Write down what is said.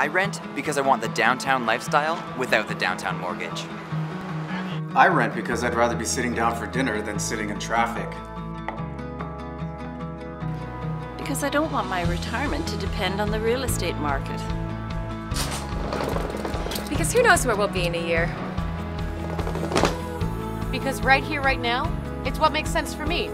I rent because I want the downtown lifestyle without the downtown mortgage. I rent because I'd rather be sitting down for dinner than sitting in traffic. Because I don't want my retirement to depend on the real estate market. Because who knows where we'll be in a year. Because right here, right now, it's what makes sense for me.